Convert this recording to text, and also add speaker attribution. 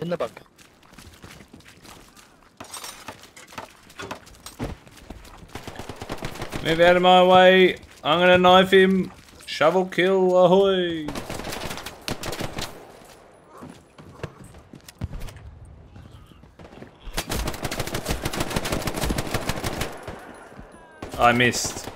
Speaker 1: in the.
Speaker 2: Move out of my way. I'm gonna knife him. Shovel kill, ahoy. I missed.